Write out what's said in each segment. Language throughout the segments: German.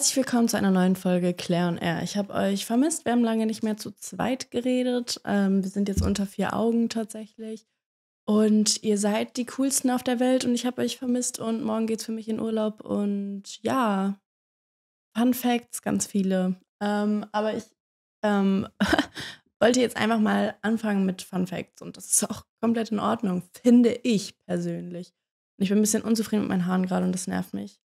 herzlich willkommen zu einer neuen Folge Claire und R. Ich habe euch vermisst. Wir haben lange nicht mehr zu zweit geredet. Ähm, wir sind jetzt unter vier Augen tatsächlich. Und ihr seid die coolsten auf der Welt und ich habe euch vermisst und morgen geht's für mich in Urlaub und ja, Fun Facts, ganz viele. Ähm, aber ich ähm, wollte jetzt einfach mal anfangen mit Fun Facts und das ist auch komplett in Ordnung, finde ich persönlich. Und ich bin ein bisschen unzufrieden mit meinen Haaren gerade und das nervt mich.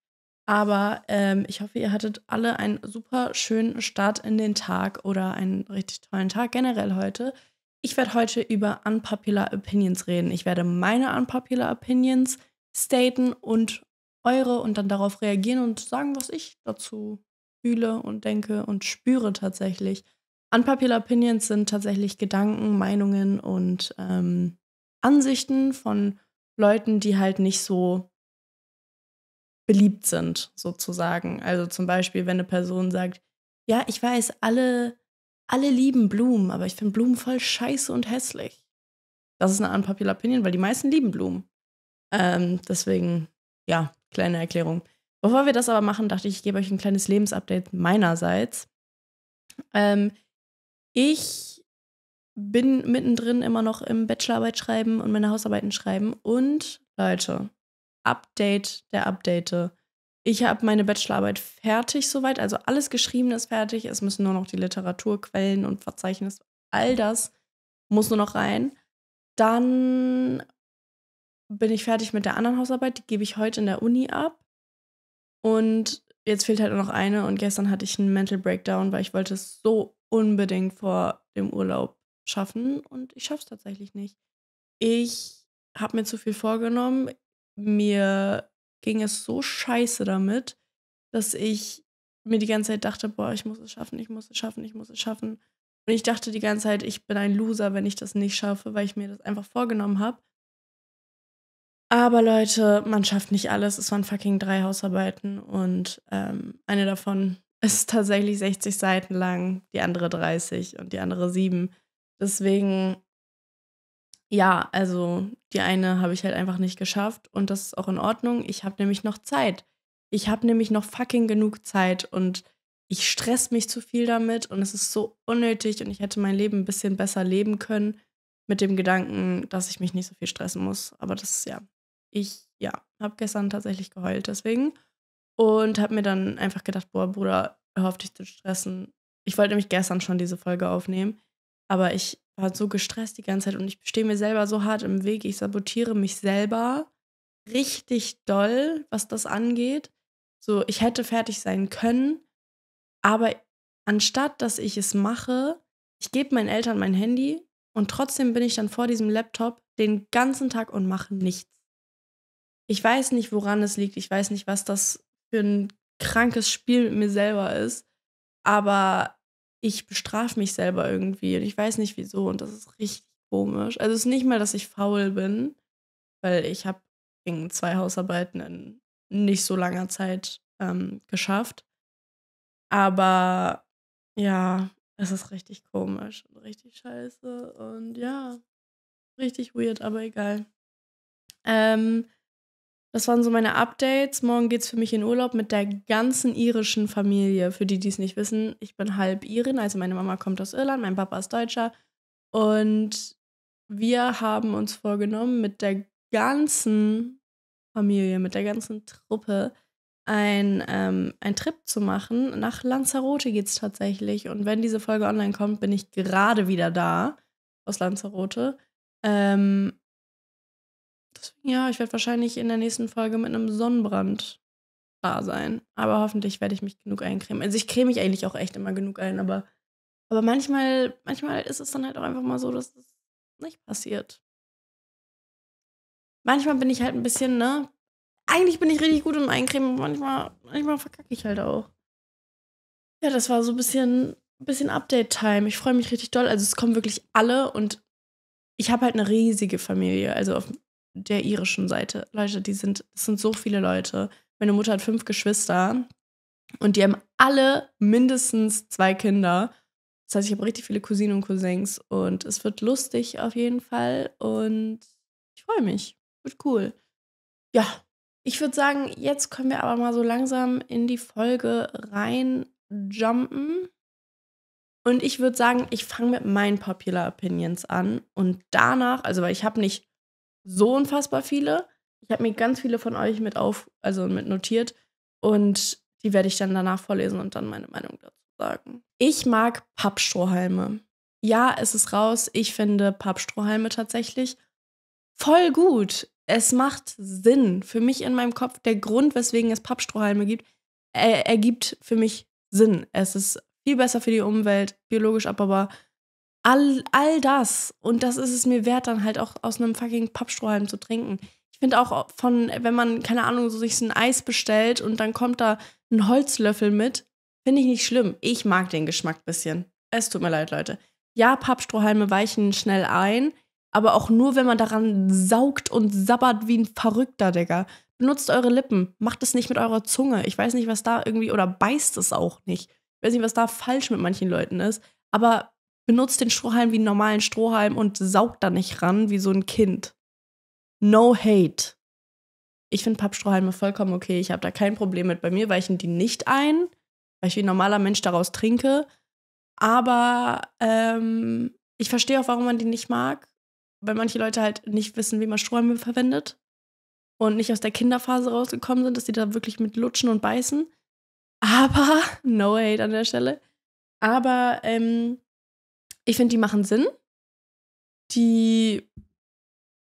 Aber ähm, ich hoffe, ihr hattet alle einen super schönen Start in den Tag oder einen richtig tollen Tag generell heute. Ich werde heute über Unpopular Opinions reden. Ich werde meine Unpopular Opinions staten und eure und dann darauf reagieren und sagen, was ich dazu fühle und denke und spüre tatsächlich. Unpopular Opinions sind tatsächlich Gedanken, Meinungen und ähm, Ansichten von Leuten, die halt nicht so beliebt sind, sozusagen. Also zum Beispiel, wenn eine Person sagt, ja, ich weiß, alle, alle lieben Blumen, aber ich finde Blumen voll scheiße und hässlich. Das ist eine unpopular Opinion, weil die meisten lieben Blumen. Ähm, deswegen, ja, kleine Erklärung. Bevor wir das aber machen, dachte ich, ich gebe euch ein kleines Lebensupdate meinerseits. Ähm, ich bin mittendrin immer noch im Bachelorarbeit schreiben und meine Hausarbeiten schreiben. Und Leute, Update der Update. Ich habe meine Bachelorarbeit fertig soweit, also alles geschrieben ist fertig. Es müssen nur noch die Literaturquellen und Verzeichnis, all das muss nur noch rein. Dann bin ich fertig mit der anderen Hausarbeit, die gebe ich heute in der Uni ab. Und jetzt fehlt halt nur noch eine und gestern hatte ich einen Mental Breakdown, weil ich wollte es so unbedingt vor dem Urlaub schaffen und ich schaffe es tatsächlich nicht. Ich habe mir zu viel vorgenommen mir ging es so scheiße damit, dass ich mir die ganze Zeit dachte, boah, ich muss es schaffen, ich muss es schaffen, ich muss es schaffen. Und ich dachte die ganze Zeit, ich bin ein Loser, wenn ich das nicht schaffe, weil ich mir das einfach vorgenommen habe. Aber Leute, man schafft nicht alles. Es waren fucking drei Hausarbeiten und ähm, eine davon ist tatsächlich 60 Seiten lang, die andere 30 und die andere 7. Deswegen ja, also die eine habe ich halt einfach nicht geschafft und das ist auch in Ordnung. Ich habe nämlich noch Zeit. Ich habe nämlich noch fucking genug Zeit und ich stress mich zu viel damit und es ist so unnötig und ich hätte mein Leben ein bisschen besser leben können mit dem Gedanken, dass ich mich nicht so viel stressen muss. Aber das ist ja, ich ja, habe gestern tatsächlich geheult deswegen und habe mir dann einfach gedacht, boah, Bruder, hör auf dich zu stressen. Ich wollte nämlich gestern schon diese Folge aufnehmen, aber ich war so gestresst die ganze Zeit und ich stehe mir selber so hart im Weg. Ich sabotiere mich selber richtig doll, was das angeht. So, ich hätte fertig sein können, aber anstatt dass ich es mache, ich gebe meinen Eltern mein Handy und trotzdem bin ich dann vor diesem Laptop den ganzen Tag und mache nichts. Ich weiß nicht, woran es liegt. Ich weiß nicht, was das für ein krankes Spiel mit mir selber ist. Aber ich bestrafe mich selber irgendwie und ich weiß nicht wieso und das ist richtig komisch. Also es ist nicht mal, dass ich faul bin, weil ich habe zwei Hausarbeiten in nicht so langer Zeit ähm, geschafft. Aber ja, es ist richtig komisch und richtig scheiße und ja, richtig weird, aber egal. Ähm, das waren so meine Updates. Morgen geht es für mich in Urlaub mit der ganzen irischen Familie. Für die, die es nicht wissen, ich bin halb Irin, also meine Mama kommt aus Irland, mein Papa ist Deutscher. Und wir haben uns vorgenommen, mit der ganzen Familie, mit der ganzen Truppe ein, ähm, ein Trip zu machen. Nach Lanzarote geht es tatsächlich. Und wenn diese Folge online kommt, bin ich gerade wieder da aus Lanzarote. Ähm, ja, ich werde wahrscheinlich in der nächsten Folge mit einem Sonnenbrand da sein. Aber hoffentlich werde ich mich genug eincremen. Also ich creme mich eigentlich auch echt immer genug ein, aber, aber manchmal, manchmal ist es dann halt auch einfach mal so, dass das nicht passiert. Manchmal bin ich halt ein bisschen, ne? Eigentlich bin ich richtig gut im Eincremen, manchmal, manchmal verkacke ich halt auch. Ja, das war so ein bisschen, bisschen Update-Time. Ich freue mich richtig doll. Also es kommen wirklich alle und ich habe halt eine riesige Familie. Also auf der irischen Seite. Leute, die sind, das sind so viele Leute. Meine Mutter hat fünf Geschwister und die haben alle mindestens zwei Kinder. Das heißt, ich habe richtig viele Cousinen und Cousins und es wird lustig auf jeden Fall und ich freue mich. Wird cool. Ja, Ich würde sagen, jetzt können wir aber mal so langsam in die Folge reinjumpen. Und ich würde sagen, ich fange mit meinen Popular Opinions an. Und danach, also weil ich habe nicht so unfassbar viele. Ich habe mir ganz viele von euch mit auf, also mit notiert. Und die werde ich dann danach vorlesen und dann meine Meinung dazu sagen. Ich mag Pappstrohhalme. Ja, es ist raus. Ich finde Pappstrohhalme tatsächlich voll gut. Es macht Sinn. Für mich in meinem Kopf, der Grund, weswegen es Pappstrohhalme gibt, er, ergibt für mich Sinn. Es ist viel besser für die Umwelt, biologisch abbaubar. All, all das. Und das ist es mir wert, dann halt auch aus einem fucking Pappstrohhalm zu trinken. Ich finde auch von, wenn man, keine Ahnung, so sich ein Eis bestellt und dann kommt da ein Holzlöffel mit, finde ich nicht schlimm. Ich mag den Geschmack ein bisschen. Es tut mir leid, Leute. Ja, Pappstrohhalme weichen schnell ein, aber auch nur, wenn man daran saugt und sabbert wie ein Verrückter, Digga. Benutzt eure Lippen, macht es nicht mit eurer Zunge. Ich weiß nicht, was da irgendwie, oder beißt es auch nicht. Ich weiß nicht, was da falsch mit manchen Leuten ist, aber benutzt den Strohhalm wie einen normalen Strohhalm und saugt da nicht ran wie so ein Kind. No hate. Ich finde Pappstrohhalme vollkommen okay. Ich habe da kein Problem mit. Bei mir weichen die nicht ein, weil ich wie ein normaler Mensch daraus trinke. Aber ähm, ich verstehe auch, warum man die nicht mag. Weil manche Leute halt nicht wissen, wie man Strohhalme verwendet. Und nicht aus der Kinderphase rausgekommen sind, dass die da wirklich mit lutschen und beißen. Aber, no hate an der Stelle. Aber ähm, ich finde, die machen Sinn. Die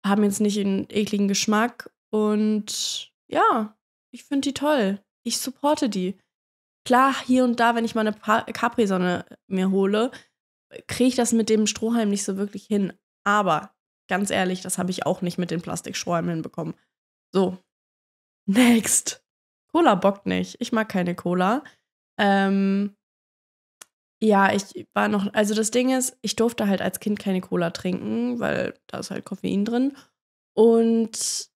haben jetzt nicht einen ekligen Geschmack. Und ja, ich finde die toll. Ich supporte die. Klar, hier und da, wenn ich mal eine Capri-Sonne mir hole, kriege ich das mit dem Strohhalm nicht so wirklich hin. Aber ganz ehrlich, das habe ich auch nicht mit den Plastikstrohhalmen hinbekommen. So. Next. Cola bockt nicht. Ich mag keine Cola. Ähm, ja, ich war noch, also das Ding ist, ich durfte halt als Kind keine Cola trinken, weil da ist halt Koffein drin. Und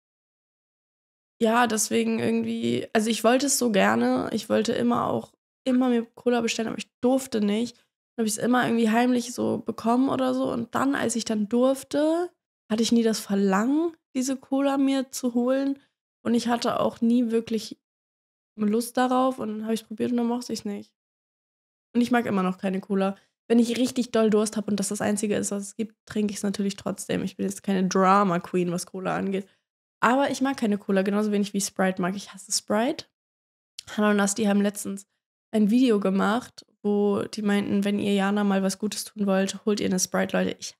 ja, deswegen irgendwie, also ich wollte es so gerne. Ich wollte immer auch, immer mir Cola bestellen, aber ich durfte nicht. Dann habe ich es immer irgendwie heimlich so bekommen oder so. Und dann, als ich dann durfte, hatte ich nie das Verlangen, diese Cola mir zu holen. Und ich hatte auch nie wirklich Lust darauf. Und dann habe ich es probiert und dann mochte ich es nicht. Und ich mag immer noch keine Cola. Wenn ich richtig doll Durst habe und das das Einzige ist, was es gibt, trinke ich es natürlich trotzdem. Ich bin jetzt keine Drama Queen, was Cola angeht. Aber ich mag keine Cola, genauso wenig wie Sprite mag. Ich hasse Sprite. Hannah und Nasti haben letztens ein Video gemacht, wo die meinten, wenn ihr Jana mal was Gutes tun wollt, holt ihr eine Sprite, Leute. Ich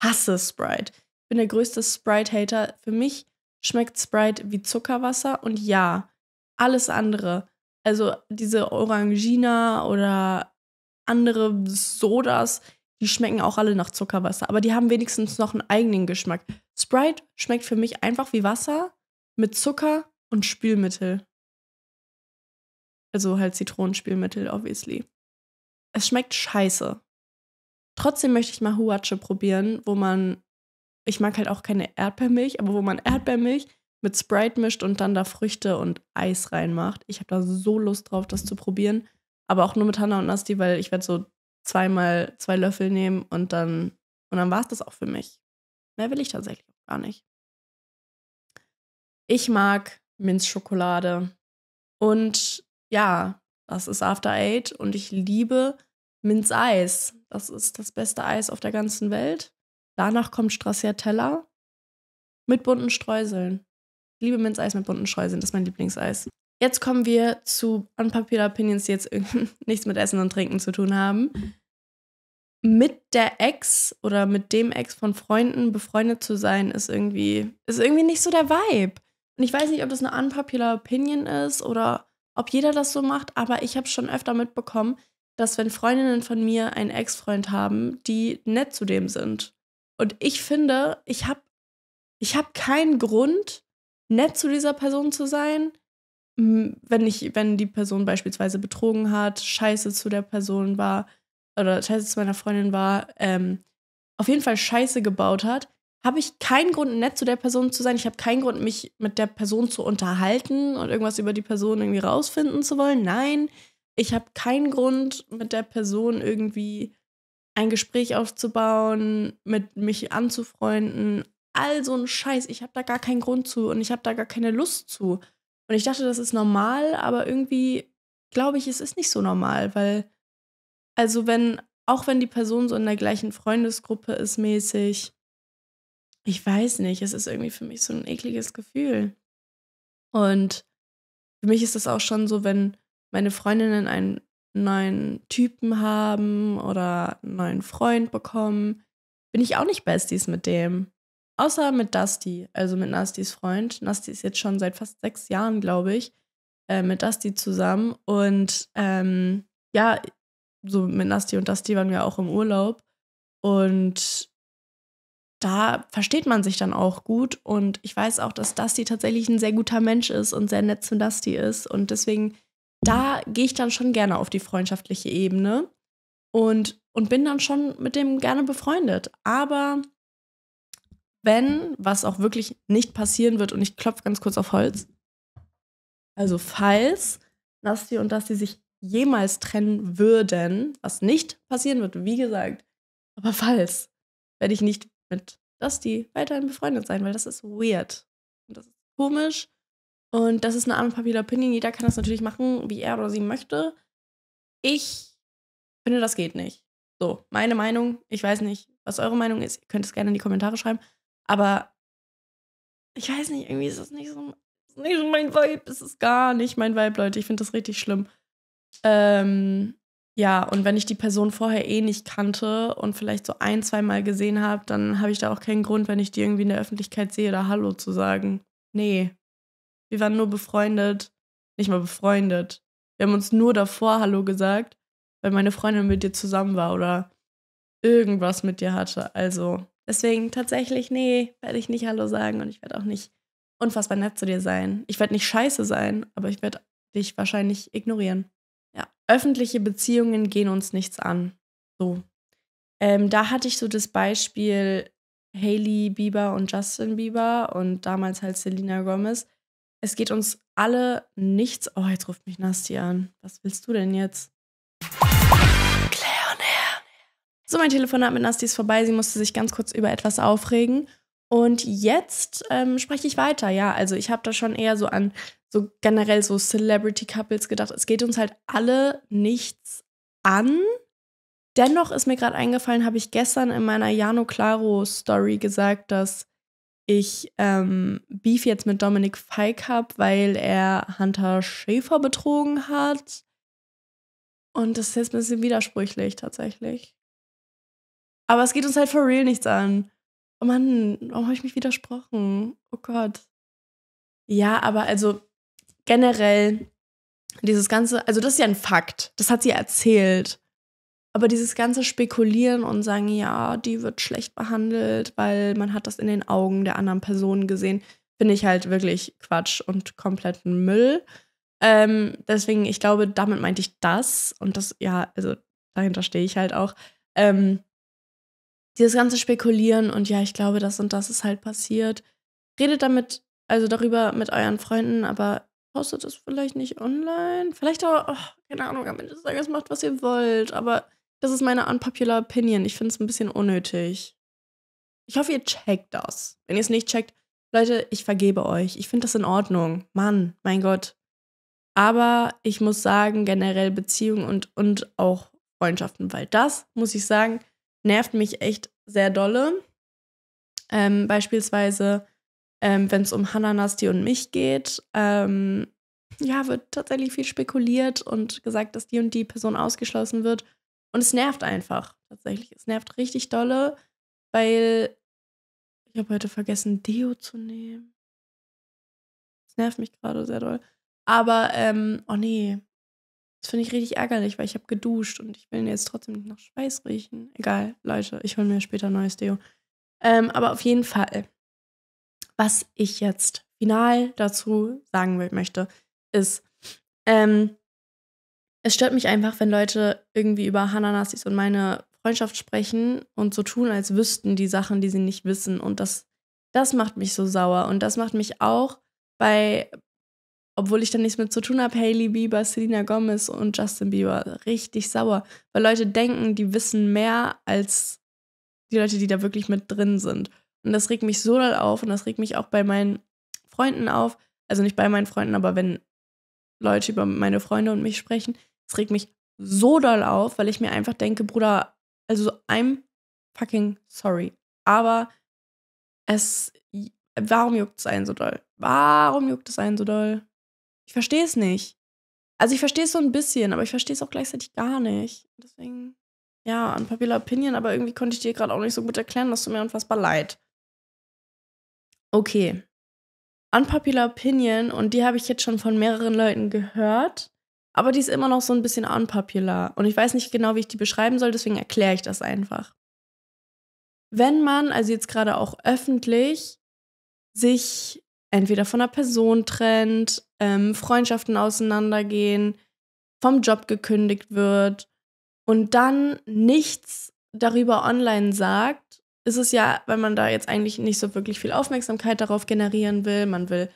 hasse Sprite. Ich bin der größte Sprite-Hater. Für mich schmeckt Sprite wie Zuckerwasser und ja, alles andere. Also diese Orangina oder andere Sodas, die schmecken auch alle nach Zuckerwasser, aber die haben wenigstens noch einen eigenen Geschmack. Sprite schmeckt für mich einfach wie Wasser mit Zucker und Spülmittel. Also halt Zitronenspülmittel, obviously. Es schmeckt scheiße. Trotzdem möchte ich mal Huache probieren, wo man, ich mag halt auch keine Erdbeermilch, aber wo man Erdbeermilch mit Sprite mischt und dann da Früchte und Eis reinmacht. Ich habe da so Lust drauf, das zu probieren. Aber auch nur mit Hannah und Nasti, weil ich werde so zweimal zwei Löffel nehmen und dann, und dann war es das auch für mich. Mehr will ich tatsächlich gar nicht. Ich mag Minzschokolade. Und ja, das ist After Eight und ich liebe Minzeis. Das ist das beste Eis auf der ganzen Welt. Danach kommt Stracciatella mit bunten Streuseln. Ich liebe Minzeis mit bunten Streuseln, das ist mein Lieblingseis. Jetzt kommen wir zu Unpopular Opinions, die jetzt nichts mit Essen und Trinken zu tun haben. Mit der Ex oder mit dem Ex von Freunden befreundet zu sein, ist irgendwie, ist irgendwie nicht so der Vibe. Und ich weiß nicht, ob das eine unpopular Opinion ist oder ob jeder das so macht, aber ich habe schon öfter mitbekommen, dass wenn Freundinnen von mir einen Ex-Freund haben, die nett zu dem sind. Und ich finde, ich habe ich hab keinen Grund, nett zu dieser Person zu sein, wenn ich, wenn die Person beispielsweise betrogen hat, scheiße zu der Person war oder scheiße zu meiner Freundin war, ähm, auf jeden Fall scheiße gebaut hat, habe ich keinen Grund, nett zu der Person zu sein. Ich habe keinen Grund, mich mit der Person zu unterhalten und irgendwas über die Person irgendwie rausfinden zu wollen. Nein, ich habe keinen Grund, mit der Person irgendwie ein Gespräch aufzubauen, mit mich anzufreunden. All so ein Scheiß. Ich habe da gar keinen Grund zu und ich habe da gar keine Lust zu. Und ich dachte, das ist normal, aber irgendwie glaube ich, es ist nicht so normal, weil, also wenn, auch wenn die Person so in der gleichen Freundesgruppe ist mäßig, ich weiß nicht, es ist irgendwie für mich so ein ekliges Gefühl. Und für mich ist das auch schon so, wenn meine Freundinnen einen neuen Typen haben oder einen neuen Freund bekommen, bin ich auch nicht Besties mit dem. Außer mit Dusty, also mit Nastys Freund. Nasty ist jetzt schon seit fast sechs Jahren, glaube ich, äh, mit Dusty zusammen. Und ähm, ja, so mit Nasty und Dusty waren wir auch im Urlaub. Und da versteht man sich dann auch gut. Und ich weiß auch, dass Dusty tatsächlich ein sehr guter Mensch ist und sehr nett zu Dusty ist. Und deswegen, da gehe ich dann schon gerne auf die freundschaftliche Ebene und, und bin dann schon mit dem gerne befreundet. Aber wenn, was auch wirklich nicht passieren wird, und ich klopfe ganz kurz auf Holz, also falls Dusty und Dusty sich jemals trennen würden, was nicht passieren wird, wie gesagt, aber falls, werde ich nicht mit Dusty weiterhin befreundet sein, weil das ist weird. Und das ist komisch. Und das ist eine unpopular Opinion. Jeder kann das natürlich machen, wie er oder sie möchte. Ich finde, das geht nicht. So, meine Meinung. Ich weiß nicht, was eure Meinung ist. Ihr könnt es gerne in die Kommentare schreiben. Aber ich weiß nicht, irgendwie ist das nicht so, nicht so mein Vibe. Es ist gar nicht mein Vibe, Leute. Ich finde das richtig schlimm. Ähm, ja, und wenn ich die Person vorher eh nicht kannte und vielleicht so ein, zwei Mal gesehen habe, dann habe ich da auch keinen Grund, wenn ich die irgendwie in der Öffentlichkeit sehe, da Hallo zu sagen. Nee. Wir waren nur befreundet. Nicht mal befreundet. Wir haben uns nur davor Hallo gesagt, weil meine Freundin mit dir zusammen war oder irgendwas mit dir hatte. Also, deswegen tatsächlich, nee, werde ich nicht Hallo sagen und ich werde auch nicht unfassbar nett zu dir sein. Ich werde nicht scheiße sein, aber ich werde dich wahrscheinlich ignorieren. Ja, öffentliche Beziehungen gehen uns nichts an. So. Ähm, da hatte ich so das Beispiel Hailey Bieber und Justin Bieber und damals halt Selena Gomez. Es geht uns alle nichts. Oh, jetzt ruft mich Nasti an. Was willst du denn jetzt? So, mein Telefonat mit Nasti ist vorbei. Sie musste sich ganz kurz über etwas aufregen. Und jetzt ähm, spreche ich weiter. Ja, also ich habe da schon eher so an so generell so Celebrity Couples gedacht. Es geht uns halt alle nichts an. Dennoch ist mir gerade eingefallen, habe ich gestern in meiner Jano Claro Story gesagt, dass ich ähm, Beef jetzt mit Dominik Feig habe, weil er Hunter Schäfer betrogen hat. Und das ist jetzt ein bisschen widersprüchlich tatsächlich. Aber es geht uns halt for real nichts an. Oh Mann, warum habe ich mich widersprochen? Oh Gott. Ja, aber also generell dieses ganze, also das ist ja ein Fakt, das hat sie erzählt. Aber dieses ganze Spekulieren und sagen, ja, die wird schlecht behandelt, weil man hat das in den Augen der anderen Person gesehen, finde ich halt wirklich Quatsch und kompletten Müll. Ähm, deswegen, ich glaube, damit meinte ich das und das, ja, also dahinter stehe ich halt auch. Ähm, dieses ganze Spekulieren und ja, ich glaube, das und das ist halt passiert. Redet damit, also darüber mit euren Freunden, aber postet es vielleicht nicht online. Vielleicht auch, oh, keine Ahnung, am Ende des Tages macht, was ihr wollt, aber das ist meine unpopular Opinion. Ich finde es ein bisschen unnötig. Ich hoffe, ihr checkt das. Wenn ihr es nicht checkt, Leute, ich vergebe euch. Ich finde das in Ordnung. Mann, mein Gott. Aber ich muss sagen, generell Beziehungen und, und auch Freundschaften, weil das, muss ich sagen, nervt mich echt sehr dolle. Ähm, beispielsweise, ähm, wenn es um Hannah, Nasti und mich geht, ähm, ja, wird tatsächlich viel spekuliert und gesagt, dass die und die Person ausgeschlossen wird. Und es nervt einfach, tatsächlich. Es nervt richtig dolle, weil ich habe heute vergessen, Deo zu nehmen. Es nervt mich gerade sehr doll. Aber, ähm, oh nee, das finde ich richtig ärgerlich, weil ich habe geduscht und ich will jetzt trotzdem nicht nach Schweiß riechen. Egal, Leute, ich hole mir später neues Deo. Ähm, aber auf jeden Fall, was ich jetzt final dazu sagen möchte, ist, ähm, es stört mich einfach, wenn Leute irgendwie über Hananasis und meine Freundschaft sprechen und so tun, als wüssten die Sachen, die sie nicht wissen. Und das, das macht mich so sauer. Und das macht mich auch bei, obwohl ich da nichts mit zu tun habe, Hailey Bieber, Selena Gomez und Justin Bieber richtig sauer, weil Leute denken, die wissen mehr als die Leute, die da wirklich mit drin sind. Und das regt mich so doll auf und das regt mich auch bei meinen Freunden auf, also nicht bei meinen Freunden, aber wenn Leute über meine Freunde und mich sprechen, es regt mich so doll auf, weil ich mir einfach denke, Bruder, also I'm fucking sorry. Aber es, warum juckt es einen so doll? Warum juckt es einen so doll? Ich verstehe es nicht. Also ich verstehe es so ein bisschen, aber ich verstehe es auch gleichzeitig gar nicht. Deswegen, ja, unpopular Opinion, aber irgendwie konnte ich dir gerade auch nicht so gut erklären, das tut mir unfassbar leid. Okay. Unpopular Opinion, und die habe ich jetzt schon von mehreren Leuten gehört, aber die ist immer noch so ein bisschen unpopular. Und ich weiß nicht genau, wie ich die beschreiben soll, deswegen erkläre ich das einfach. Wenn man, also jetzt gerade auch öffentlich, sich entweder von einer Person trennt, ähm, Freundschaften auseinandergehen, vom Job gekündigt wird und dann nichts darüber online sagt, ist es ja, weil man da jetzt eigentlich nicht so wirklich viel Aufmerksamkeit darauf generieren will. Man will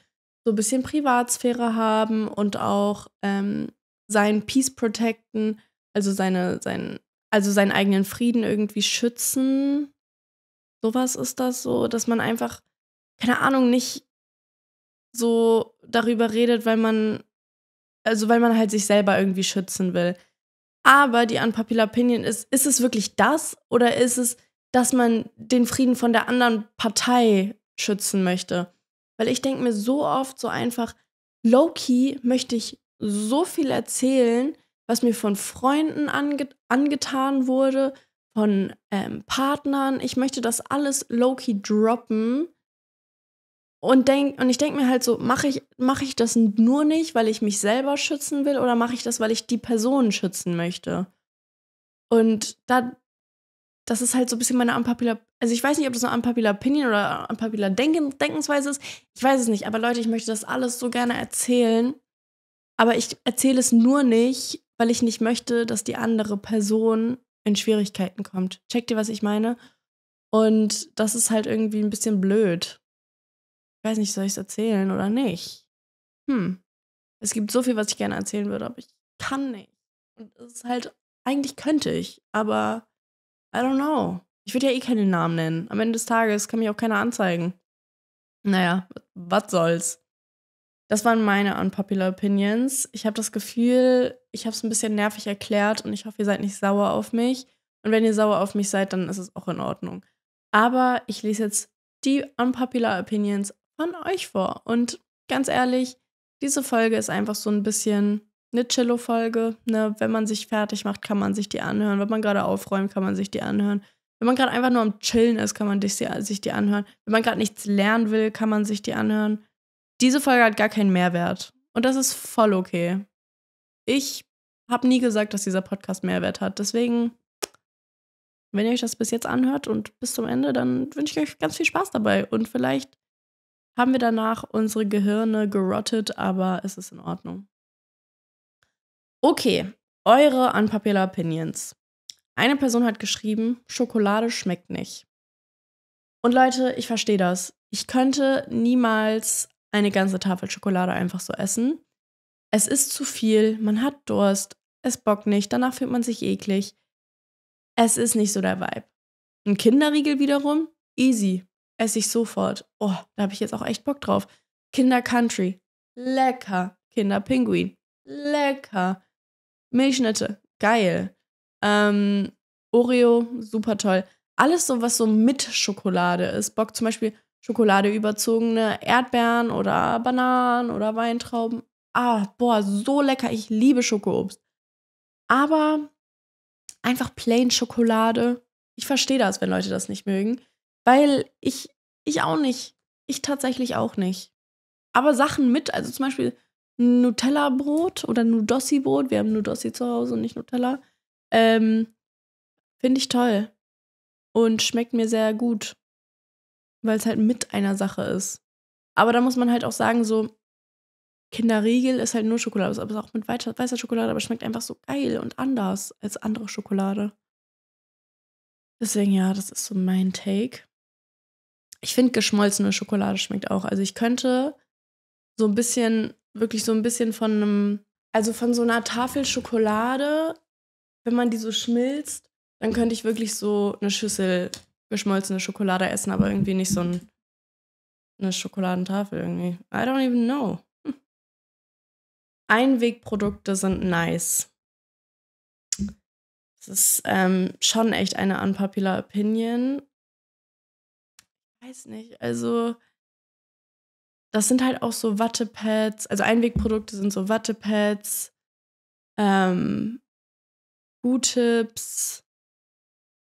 so ein bisschen Privatsphäre haben und auch ähm, seinen Peace protecten, also seine, sein, also seinen eigenen Frieden irgendwie schützen. Sowas ist das so, dass man einfach, keine Ahnung, nicht so darüber redet, weil man, also weil man halt sich selber irgendwie schützen will. Aber die unpopular Opinion ist, ist es wirklich das oder ist es, dass man den Frieden von der anderen Partei schützen möchte? Weil ich denke mir so oft so einfach, low-key möchte ich so viel erzählen, was mir von Freunden ange angetan wurde, von ähm, Partnern. Ich möchte das alles low-key droppen, und, denk, und ich denke mir halt so, mache ich, mach ich das nur nicht, weil ich mich selber schützen will oder mache ich das, weil ich die Person schützen möchte? Und da, das ist halt so ein bisschen meine unpopular, also ich weiß nicht, ob das eine unpopular Opinion oder unpopular Denken, Denkensweise ist. Ich weiß es nicht, aber Leute, ich möchte das alles so gerne erzählen. Aber ich erzähle es nur nicht, weil ich nicht möchte, dass die andere Person in Schwierigkeiten kommt. Checkt ihr, was ich meine? Und das ist halt irgendwie ein bisschen blöd weiß nicht, soll ich es erzählen oder nicht? Hm. Es gibt so viel, was ich gerne erzählen würde, aber ich kann nicht. Und es ist halt, eigentlich könnte ich, aber I don't know. Ich würde ja eh keinen Namen nennen. Am Ende des Tages kann mich auch keiner anzeigen. Naja, was soll's. Das waren meine unpopular Opinions. Ich habe das Gefühl, ich habe es ein bisschen nervig erklärt und ich hoffe, ihr seid nicht sauer auf mich. Und wenn ihr sauer auf mich seid, dann ist es auch in Ordnung. Aber ich lese jetzt die unpopular Opinions von euch vor. Und ganz ehrlich, diese Folge ist einfach so ein bisschen eine Chillo-Folge. Ne? Wenn man sich fertig macht, kann man sich die anhören. Wenn man gerade aufräumt, kann man sich die anhören. Wenn man gerade einfach nur am Chillen ist, kann man sich die anhören. Wenn man gerade nichts lernen will, kann man sich die anhören. Diese Folge hat gar keinen Mehrwert. Und das ist voll okay. Ich habe nie gesagt, dass dieser Podcast Mehrwert hat. Deswegen, wenn ihr euch das bis jetzt anhört und bis zum Ende, dann wünsche ich euch ganz viel Spaß dabei. Und vielleicht haben wir danach unsere Gehirne gerottet, aber es ist in Ordnung. Okay, eure unpopular opinions. Eine Person hat geschrieben, Schokolade schmeckt nicht. Und Leute, ich verstehe das. Ich könnte niemals eine ganze Tafel Schokolade einfach so essen. Es ist zu viel, man hat Durst, es bockt nicht, danach fühlt man sich eklig. Es ist nicht so der Vibe. Ein Kinderriegel wiederum, easy esse ich sofort. Oh, da habe ich jetzt auch echt Bock drauf. Kinder Country, lecker. Kinder Pinguin, lecker. Milchschnitte, geil. Ähm, Oreo, super toll. Alles so, was so mit Schokolade ist. Bock zum Beispiel Schokolade überzogene Erdbeeren oder Bananen oder Weintrauben. Ah, boah, so lecker. Ich liebe Schokoobst. Aber einfach plain Schokolade. Ich verstehe das, wenn Leute das nicht mögen. Weil ich, ich auch nicht. Ich tatsächlich auch nicht. Aber Sachen mit, also zum Beispiel Nutella-Brot oder Nudossi-Brot, wir haben Nudossi zu Hause und nicht Nutella, ähm, finde ich toll. Und schmeckt mir sehr gut. Weil es halt mit einer Sache ist. Aber da muss man halt auch sagen, so, Kinderriegel ist halt nur Schokolade, aber ist auch mit weißer Schokolade, aber schmeckt einfach so geil und anders als andere Schokolade. Deswegen, ja, das ist so mein Take. Ich finde, geschmolzene Schokolade schmeckt auch. Also ich könnte so ein bisschen, wirklich so ein bisschen von einem, also von so einer Tafel Schokolade, wenn man die so schmilzt, dann könnte ich wirklich so eine Schüssel geschmolzene Schokolade essen, aber irgendwie nicht so ein eine Schokoladentafel irgendwie. I don't even know. Hm. Einwegprodukte sind nice. Das ist ähm, schon echt eine unpopular Opinion. Weiß nicht, also das sind halt auch so Wattepads, also Einwegprodukte sind so Wattepads, ähm, Q-Tips,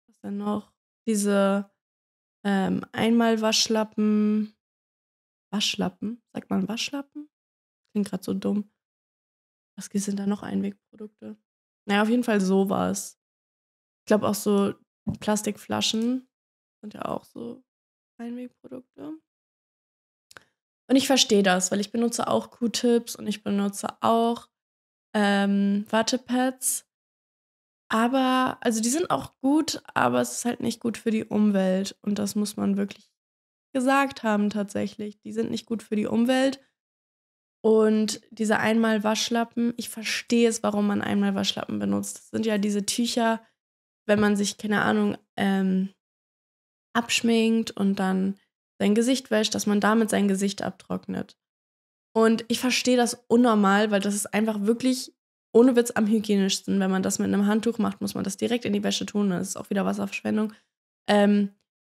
was denn noch? Diese ähm, Einmalwaschlappen, Waschlappen, sagt man Waschlappen? Klingt gerade so dumm. Was sind da noch Einwegprodukte? Naja, auf jeden Fall sowas. Ich glaube auch so Plastikflaschen sind ja auch so Einwegprodukte. Und ich verstehe das, weil ich benutze auch Q-Tips und ich benutze auch ähm, Wattepads. Aber, also die sind auch gut, aber es ist halt nicht gut für die Umwelt. Und das muss man wirklich gesagt haben tatsächlich. Die sind nicht gut für die Umwelt. Und diese Einmal-Waschlappen, ich verstehe es, warum man Einmal-Waschlappen benutzt. Das sind ja diese Tücher, wenn man sich, keine Ahnung, ähm, abschminkt und dann sein Gesicht wäscht, dass man damit sein Gesicht abtrocknet. Und ich verstehe das unnormal, weil das ist einfach wirklich ohne Witz am hygienischsten. Wenn man das mit einem Handtuch macht, muss man das direkt in die Wäsche tun. Das ist auch wieder Wasserverschwendung. Ähm,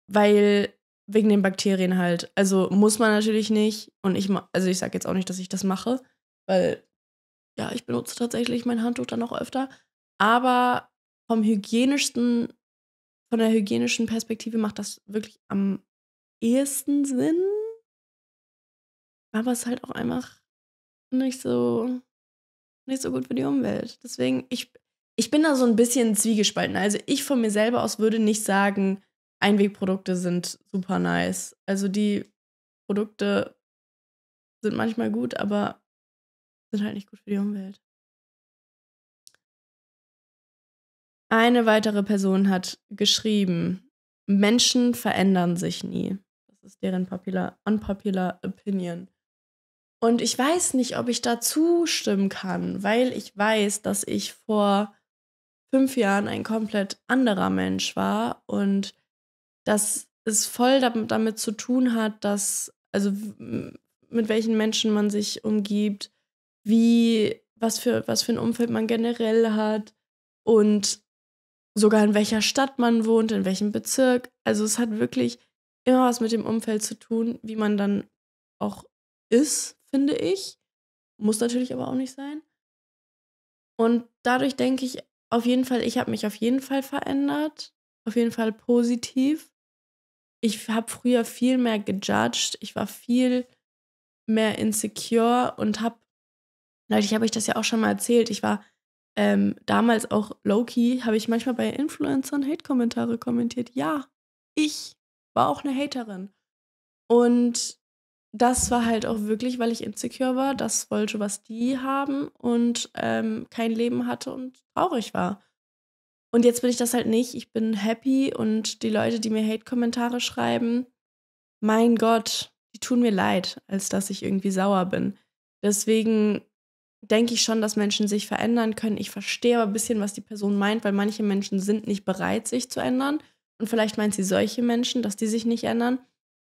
weil wegen den Bakterien halt. Also muss man natürlich nicht. Und ich, also ich sage jetzt auch nicht, dass ich das mache, weil ja, ich benutze tatsächlich mein Handtuch dann auch öfter. Aber vom hygienischsten, von der hygienischen Perspektive macht das wirklich am ehesten Sinn. Aber es ist halt auch einfach nicht so, nicht so gut für die Umwelt. Deswegen, ich, ich bin da so ein bisschen zwiegespalten. Also ich von mir selber aus würde nicht sagen, Einwegprodukte sind super nice. Also die Produkte sind manchmal gut, aber sind halt nicht gut für die Umwelt. Eine weitere Person hat geschrieben, Menschen verändern sich nie. Das ist deren popular, unpopular Opinion. Und ich weiß nicht, ob ich da zustimmen kann, weil ich weiß, dass ich vor fünf Jahren ein komplett anderer Mensch war und dass es voll damit zu tun hat, dass, also mit welchen Menschen man sich umgibt, wie, was für, was für ein Umfeld man generell hat und sogar in welcher Stadt man wohnt, in welchem Bezirk. Also es hat wirklich immer was mit dem Umfeld zu tun, wie man dann auch ist, finde ich. Muss natürlich aber auch nicht sein. Und dadurch denke ich auf jeden Fall, ich habe mich auf jeden Fall verändert. Auf jeden Fall positiv ich habe früher viel mehr gejudged, ich war viel mehr insecure und habe, ich habe euch das ja auch schon mal erzählt, ich war ähm, damals auch low-key, habe ich manchmal bei Influencern Hate-Kommentare kommentiert. Ja, ich war auch eine Haterin. Und das war halt auch wirklich, weil ich insecure war, das wollte, was die haben und ähm, kein Leben hatte und traurig war. Und jetzt bin ich das halt nicht. Ich bin happy und die Leute, die mir Hate-Kommentare schreiben, mein Gott, die tun mir leid, als dass ich irgendwie sauer bin. Deswegen denke ich schon, dass Menschen sich verändern können. Ich verstehe aber ein bisschen, was die Person meint, weil manche Menschen sind nicht bereit, sich zu ändern. Und vielleicht meint sie solche Menschen, dass die sich nicht ändern.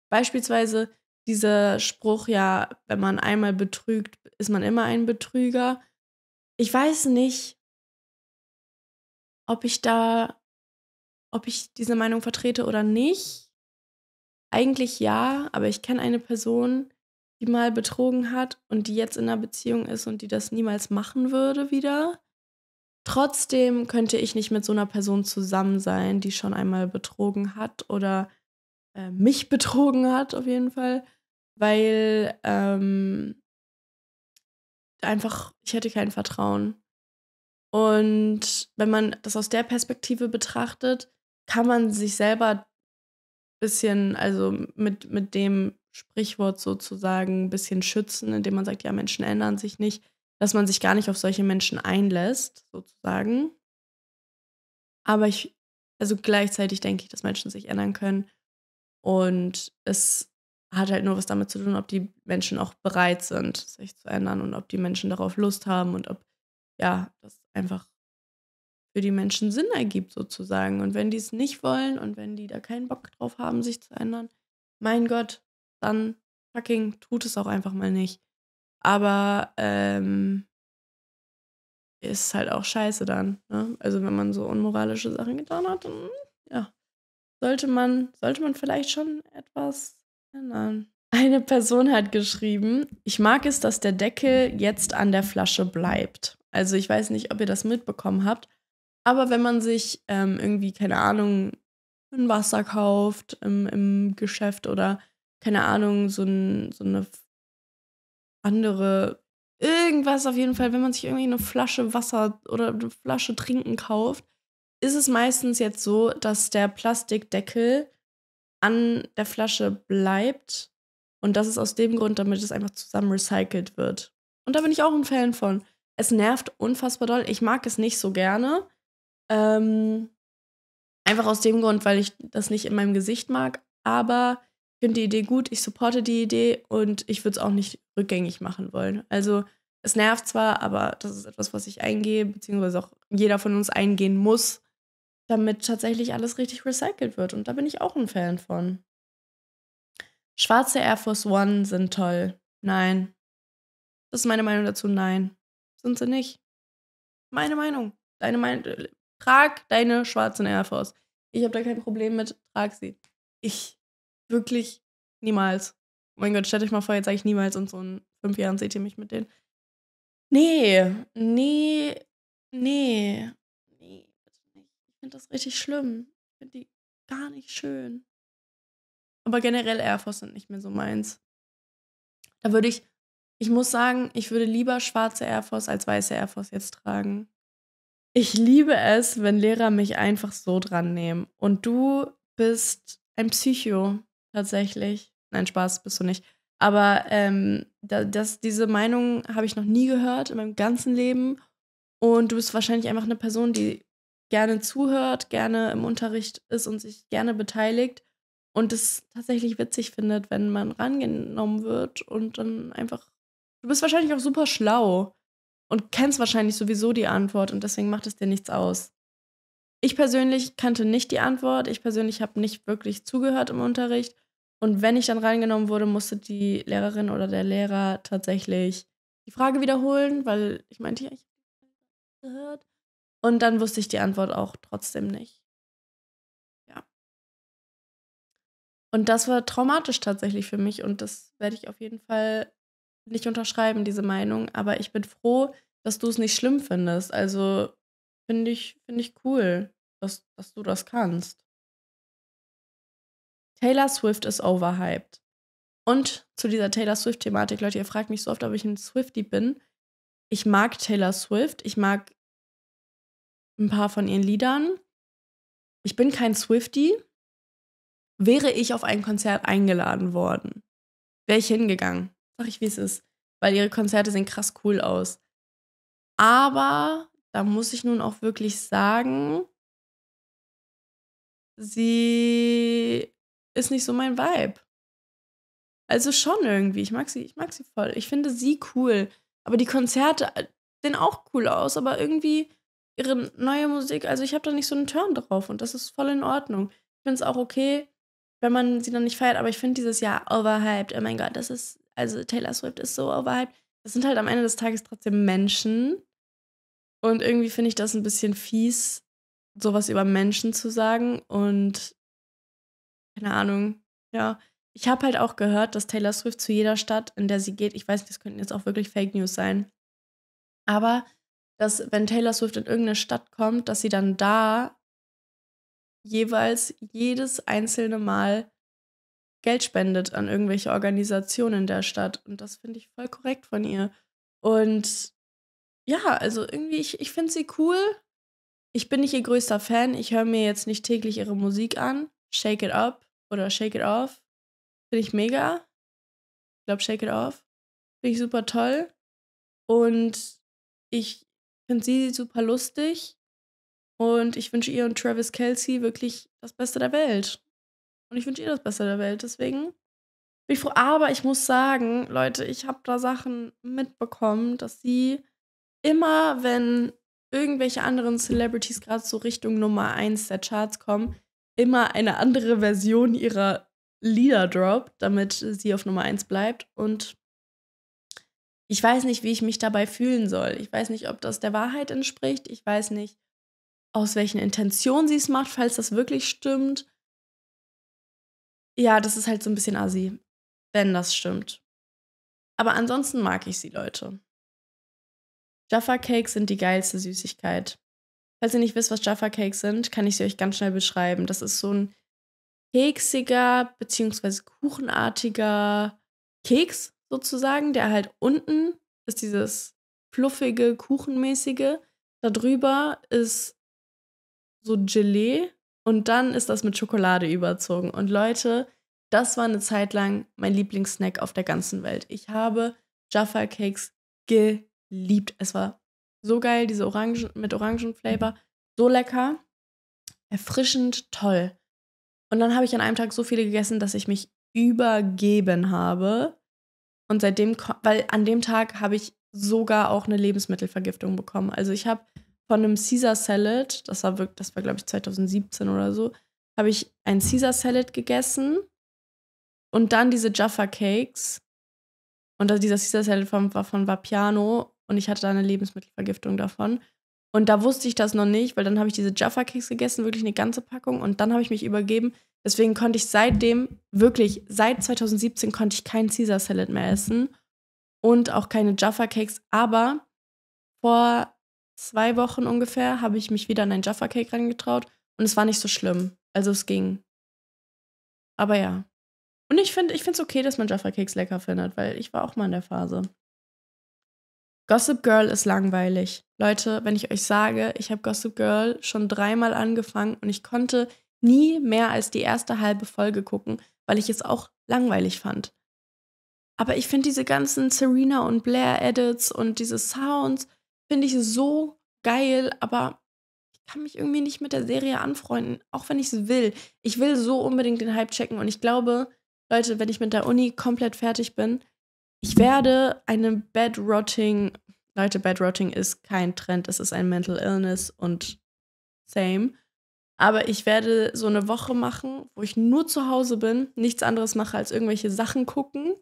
Beispielsweise dieser Spruch, ja, wenn man einmal betrügt, ist man immer ein Betrüger. Ich weiß nicht, ob ich da, ob ich diese Meinung vertrete oder nicht. Eigentlich ja, aber ich kenne eine Person, die mal betrogen hat und die jetzt in einer Beziehung ist und die das niemals machen würde wieder. Trotzdem könnte ich nicht mit so einer Person zusammen sein, die schon einmal betrogen hat oder äh, mich betrogen hat, auf jeden Fall, weil ähm, einfach, ich hätte kein Vertrauen. Und wenn man das aus der Perspektive betrachtet, kann man sich selber bisschen, also mit, mit dem Sprichwort sozusagen ein bisschen schützen, indem man sagt, ja, Menschen ändern sich nicht, dass man sich gar nicht auf solche Menschen einlässt, sozusagen. Aber ich, also gleichzeitig denke ich, dass Menschen sich ändern können. Und es hat halt nur was damit zu tun, ob die Menschen auch bereit sind, sich zu ändern und ob die Menschen darauf Lust haben und ob, ja, das einfach für die Menschen Sinn ergibt, sozusagen. Und wenn die es nicht wollen und wenn die da keinen Bock drauf haben, sich zu ändern, mein Gott, dann fucking tut es auch einfach mal nicht. Aber ähm, ist halt auch scheiße dann. Ne? Also wenn man so unmoralische Sachen getan hat, dann ja, sollte man, sollte man vielleicht schon etwas ändern. Eine Person hat geschrieben, ich mag es, dass der Deckel jetzt an der Flasche bleibt. Also ich weiß nicht, ob ihr das mitbekommen habt, aber wenn man sich ähm, irgendwie, keine Ahnung, ein Wasser kauft im, im Geschäft oder keine Ahnung, so, ein, so eine andere, irgendwas auf jeden Fall, wenn man sich irgendwie eine Flasche Wasser oder eine Flasche Trinken kauft, ist es meistens jetzt so, dass der Plastikdeckel an der Flasche bleibt. Und das ist aus dem Grund, damit es einfach zusammen recycelt wird. Und da bin ich auch ein Fan von. Es nervt unfassbar doll. Ich mag es nicht so gerne. Ähm, einfach aus dem Grund, weil ich das nicht in meinem Gesicht mag. Aber finde die Idee gut, ich supporte die Idee und ich würde es auch nicht rückgängig machen wollen. Also es nervt zwar, aber das ist etwas, was ich eingehe, beziehungsweise auch jeder von uns eingehen muss, damit tatsächlich alles richtig recycelt wird. Und da bin ich auch ein Fan von. Schwarze Air Force One sind toll. Nein. Das ist meine Meinung dazu. Nein. Sind sie nicht. Meine Meinung. Deine Meinung. Trag deine schwarzen Air Force. Ich habe da kein Problem mit. Trag sie. Ich wirklich niemals. Oh mein Gott, stellt euch mal vor, jetzt sage ich niemals und so in fünf Jahren seht ihr mich mit denen. Nee, nee, nee, nee. Ich finde das richtig schlimm. Ich finde die gar nicht schön. Aber generell Air Force sind nicht mehr so meins. Da würde ich, ich muss sagen, ich würde lieber schwarze Air Force als weiße Air Force jetzt tragen. Ich liebe es, wenn Lehrer mich einfach so dran nehmen. Und du bist ein Psycho, tatsächlich. Nein, Spaß bist du nicht. Aber ähm, da, das, diese Meinung habe ich noch nie gehört in meinem ganzen Leben. Und du bist wahrscheinlich einfach eine Person, die gerne zuhört, gerne im Unterricht ist und sich gerne beteiligt und es tatsächlich witzig findet, wenn man rangenommen wird und dann einfach. Du bist wahrscheinlich auch super schlau und kennst wahrscheinlich sowieso die Antwort und deswegen macht es dir nichts aus. Ich persönlich kannte nicht die Antwort. Ich persönlich habe nicht wirklich zugehört im Unterricht. Und wenn ich dann reingenommen wurde, musste die Lehrerin oder der Lehrer tatsächlich die Frage wiederholen, weil ich meinte, ja, ich habe gehört. Und dann wusste ich die Antwort auch trotzdem nicht. Ja. Und das war traumatisch tatsächlich für mich und das werde ich auf jeden Fall nicht unterschreiben, diese Meinung. Aber ich bin froh, dass du es nicht schlimm findest. Also finde ich, find ich cool, dass, dass du das kannst. Taylor Swift ist overhyped. Und zu dieser Taylor Swift-Thematik, Leute, ihr fragt mich so oft, ob ich ein Swifty bin. Ich mag Taylor Swift. Ich mag ein paar von ihren Liedern. Ich bin kein Swifty. Wäre ich auf ein Konzert eingeladen worden, wäre ich hingegangen. Sag ich, wie es ist. Weil ihre Konzerte sehen krass cool aus. Aber da muss ich nun auch wirklich sagen, sie ist nicht so mein Vibe. Also schon irgendwie. Ich mag sie, ich mag sie voll. Ich finde sie cool. Aber die Konzerte äh, sehen auch cool aus, aber irgendwie ihre neue Musik, also ich habe da nicht so einen Turn drauf und das ist voll in Ordnung. Ich finde es auch okay, wenn man sie dann nicht feiert, aber ich finde dieses Jahr overhyped. Oh mein Gott, das ist, also Taylor Swift ist so overhyped. Das sind halt am Ende des Tages trotzdem Menschen. Und irgendwie finde ich das ein bisschen fies, sowas über Menschen zu sagen. Und keine Ahnung, ja. Ich habe halt auch gehört, dass Taylor Swift zu jeder Stadt, in der sie geht, ich weiß nicht, das könnten jetzt auch wirklich Fake News sein, aber dass, wenn Taylor Swift in irgendeine Stadt kommt, dass sie dann da jeweils jedes einzelne Mal Geld spendet an irgendwelche Organisationen in der Stadt. Und das finde ich voll korrekt von ihr. Und ja, also irgendwie, ich, ich finde sie cool. Ich bin nicht ihr größter Fan. Ich höre mir jetzt nicht täglich ihre Musik an. Shake It Up oder Shake It Off. Finde ich mega. Ich glaube, Shake It Off. Finde ich super toll. Und ich finde sie super lustig. Und ich wünsche ihr und Travis Kelsey wirklich das Beste der Welt. Und ich wünsche ihr das Beste der Welt. Deswegen bin ich froh. Aber ich muss sagen, Leute, ich habe da Sachen mitbekommen, dass sie immer, wenn irgendwelche anderen Celebrities gerade so Richtung Nummer 1 der Charts kommen, immer eine andere Version ihrer Lieder droppt, damit sie auf Nummer 1 bleibt. Und ich weiß nicht, wie ich mich dabei fühlen soll. Ich weiß nicht, ob das der Wahrheit entspricht. Ich weiß nicht, aus welchen Intentionen sie es macht, falls das wirklich stimmt. Ja, das ist halt so ein bisschen assi, wenn das stimmt. Aber ansonsten mag ich sie, Leute. Jaffa Cakes sind die geilste Süßigkeit. Falls ihr nicht wisst, was Jaffa Cakes sind, kann ich sie euch ganz schnell beschreiben. Das ist so ein keksiger bzw. kuchenartiger Keks sozusagen, der halt unten ist dieses fluffige, kuchenmäßige. Darüber ist so Gelee und dann ist das mit Schokolade überzogen. Und Leute, das war eine Zeit lang mein Lieblingssnack auf der ganzen Welt. Ich habe Jaffa Cakes geliebt. Es war so geil, diese Orangen mit Orangenflavor, so lecker, erfrischend, toll. Und dann habe ich an einem Tag so viele gegessen, dass ich mich übergeben habe. Und seitdem, weil an dem Tag habe ich sogar auch eine Lebensmittelvergiftung bekommen. Also ich habe von einem Caesar Salad, das war wirklich, das war glaube ich 2017 oder so, habe ich ein Caesar Salad gegessen und dann diese Jaffa Cakes. Und dieser Caesar Salad war von Vapiano und ich hatte da eine Lebensmittelvergiftung davon. Und da wusste ich das noch nicht, weil dann habe ich diese Jaffa Cakes gegessen, wirklich eine ganze Packung und dann habe ich mich übergeben. Deswegen konnte ich seitdem, wirklich seit 2017 konnte ich keinen Caesar Salad mehr essen und auch keine Jaffa Cakes. Aber vor zwei Wochen ungefähr habe ich mich wieder an ein Jaffa Cake rangetraut und es war nicht so schlimm. Also es ging. Aber ja. Und ich finde ich es okay, dass man Jaffa Cakes lecker findet, weil ich war auch mal in der Phase. Gossip Girl ist langweilig. Leute, wenn ich euch sage, ich habe Gossip Girl schon dreimal angefangen und ich konnte nie mehr als die erste halbe Folge gucken, weil ich es auch langweilig fand. Aber ich finde diese ganzen Serena und Blair Edits und diese Sounds finde ich so geil, aber ich kann mich irgendwie nicht mit der Serie anfreunden, auch wenn ich es will. Ich will so unbedingt den Hype checken und ich glaube, Leute, wenn ich mit der Uni komplett fertig bin, ich werde eine Bedrotting, Leute, Bedrotting ist kein Trend, es ist ein Mental Illness und same. Aber ich werde so eine Woche machen, wo ich nur zu Hause bin, nichts anderes mache als irgendwelche Sachen gucken.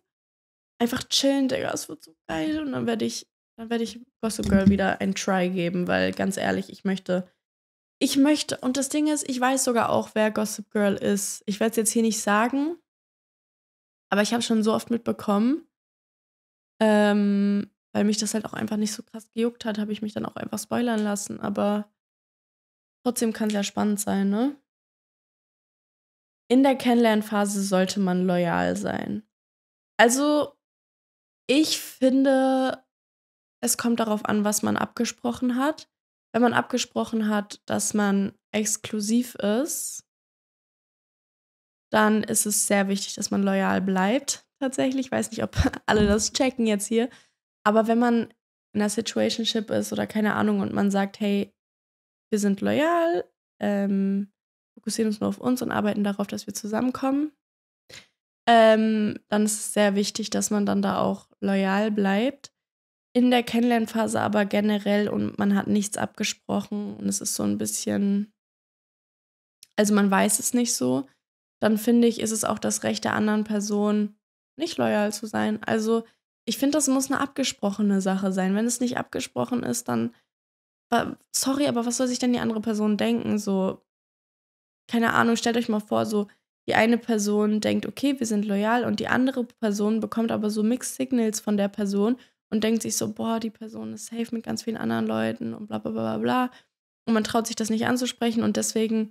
Einfach chillen, Digga, es wird so geil. Und dann werde ich dann werde ich Gossip Girl wieder ein Try geben, weil ganz ehrlich, ich möchte. Ich möchte, und das Ding ist, ich weiß sogar auch, wer Gossip Girl ist. Ich werde es jetzt hier nicht sagen, aber ich habe schon so oft mitbekommen, ähm, weil mich das halt auch einfach nicht so krass gejuckt hat, habe ich mich dann auch einfach spoilern lassen. Aber trotzdem kann es ja spannend sein, ne? In der Kennenlernphase sollte man loyal sein. Also, ich finde, es kommt darauf an, was man abgesprochen hat. Wenn man abgesprochen hat, dass man exklusiv ist, dann ist es sehr wichtig, dass man loyal bleibt. Tatsächlich, ich weiß nicht, ob alle das checken jetzt hier. Aber wenn man in einer Situationship ist oder keine Ahnung und man sagt, hey, wir sind loyal, ähm, fokussieren uns nur auf uns und arbeiten darauf, dass wir zusammenkommen, ähm, dann ist es sehr wichtig, dass man dann da auch loyal bleibt in der Kennenlernphase aber generell und man hat nichts abgesprochen und es ist so ein bisschen, also man weiß es nicht so, dann finde ich, ist es auch das Recht der anderen Person, nicht loyal zu sein. Also ich finde, das muss eine abgesprochene Sache sein. Wenn es nicht abgesprochen ist, dann, sorry, aber was soll sich denn die andere Person denken? So, keine Ahnung, stellt euch mal vor, so die eine Person denkt, okay, wir sind loyal und die andere Person bekommt aber so Mixed Signals von der Person und denkt sich so, boah, die Person ist safe mit ganz vielen anderen Leuten und bla bla bla bla. Und man traut sich das nicht anzusprechen und deswegen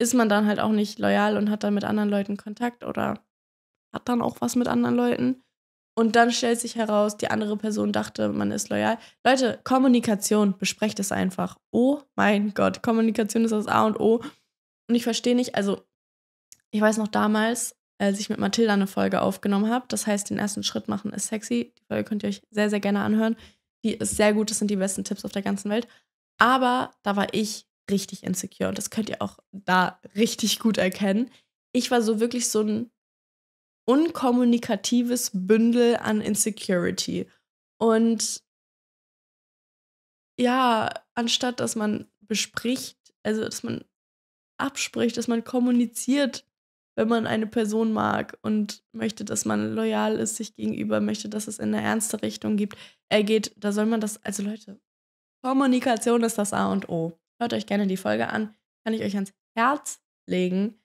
ist man dann halt auch nicht loyal und hat dann mit anderen Leuten Kontakt oder hat dann auch was mit anderen Leuten. Und dann stellt sich heraus, die andere Person dachte, man ist loyal. Leute, Kommunikation, besprecht es einfach. Oh mein Gott, Kommunikation ist das A und O. Und ich verstehe nicht, also ich weiß noch damals, als ich mit Mathilda eine Folge aufgenommen habe. Das heißt, den ersten Schritt machen ist sexy. Die Folge könnt ihr euch sehr, sehr gerne anhören. Die ist sehr gut, das sind die besten Tipps auf der ganzen Welt. Aber da war ich richtig insecure und das könnt ihr auch da richtig gut erkennen. Ich war so wirklich so ein unkommunikatives Bündel an Insecurity. Und ja, anstatt dass man bespricht, also dass man abspricht, dass man kommuniziert, wenn man eine Person mag und möchte, dass man loyal ist sich gegenüber, möchte, dass es in eine ernste Richtung gibt, er geht, da soll man das, also Leute, Kommunikation ist das A und O. Hört euch gerne die Folge an, kann ich euch ans Herz legen.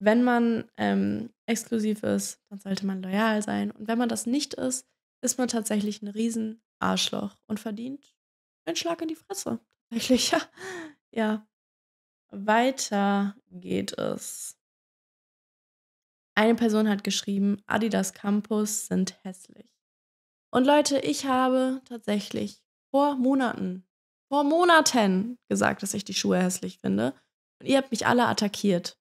Wenn man ähm, exklusiv ist, dann sollte man loyal sein. Und wenn man das nicht ist, ist man tatsächlich ein Riesen-Arschloch und verdient einen Schlag in die Fresse. Tatsächlich, ja. ja. Weiter geht es. Eine Person hat geschrieben, Adidas Campus sind hässlich. Und Leute, ich habe tatsächlich vor Monaten, vor Monaten gesagt, dass ich die Schuhe hässlich finde. Und ihr habt mich alle attackiert.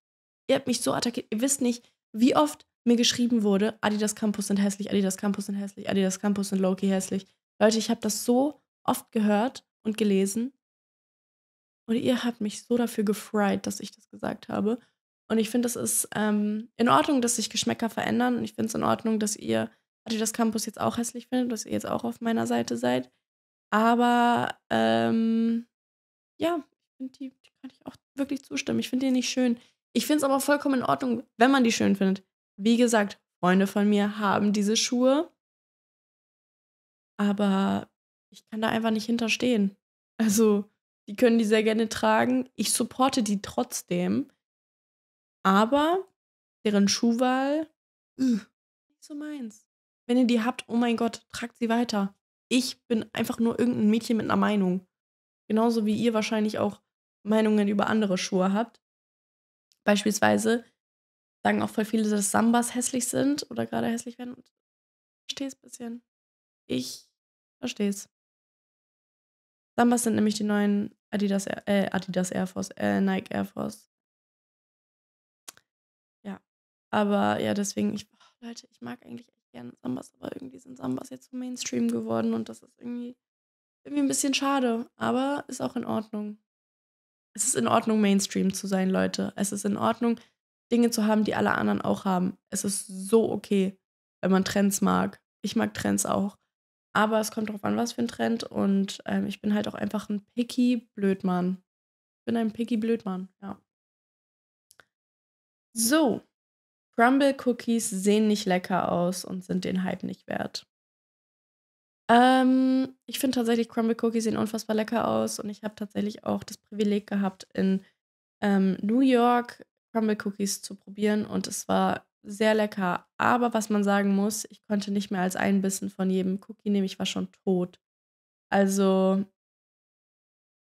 Ihr habt mich so attackiert. Ihr wisst nicht, wie oft mir geschrieben wurde, Adidas Campus sind hässlich, Adidas Campus sind hässlich, Adidas Campus sind Loki hässlich. Leute, ich habe das so oft gehört und gelesen. Und ihr habt mich so dafür gefreut, dass ich das gesagt habe. Und ich finde, es ist ähm, in Ordnung, dass sich Geschmäcker verändern. Und ich finde es in Ordnung, dass ihr Adidas Campus jetzt auch hässlich findet, dass ihr jetzt auch auf meiner Seite seid. Aber ähm, ja, ich finde die, die kann ich auch wirklich zustimmen. Ich finde die nicht schön. Ich finde es aber vollkommen in Ordnung, wenn man die schön findet. Wie gesagt, Freunde von mir haben diese Schuhe. Aber ich kann da einfach nicht hinterstehen. Also, die können die sehr gerne tragen. Ich supporte die trotzdem. Aber deren Schuhwahl, nicht so meins. Wenn ihr die habt, oh mein Gott, tragt sie weiter. Ich bin einfach nur irgendein Mädchen mit einer Meinung. Genauso wie ihr wahrscheinlich auch Meinungen über andere Schuhe habt. Beispielsweise sagen auch voll viele, dass Sambas hässlich sind oder gerade hässlich werden. ich verstehe es ein bisschen. Ich verstehe es. Sambas sind nämlich die neuen Adidas, äh, Adidas Air Force, äh, Nike Air Force. Ja. Aber ja, deswegen, ich, oh, Leute, ich mag eigentlich echt gerne Sambas, aber irgendwie sind Sambas jetzt so Mainstream geworden und das ist irgendwie, irgendwie ein bisschen schade. Aber ist auch in Ordnung. Es ist in Ordnung, Mainstream zu sein, Leute. Es ist in Ordnung, Dinge zu haben, die alle anderen auch haben. Es ist so okay, wenn man Trends mag. Ich mag Trends auch. Aber es kommt drauf an, was für ein Trend. Und ähm, ich bin halt auch einfach ein picky Blödmann. Ich bin ein picky Blödmann, ja. So. Crumble Cookies sehen nicht lecker aus und sind den Hype nicht wert. Ähm, ich finde tatsächlich, Crumble Cookies sehen unfassbar lecker aus und ich habe tatsächlich auch das Privileg gehabt, in ähm, New York Crumble Cookies zu probieren und es war sehr lecker. Aber was man sagen muss, ich konnte nicht mehr als ein Bissen von jedem Cookie nehmen, ich war schon tot. Also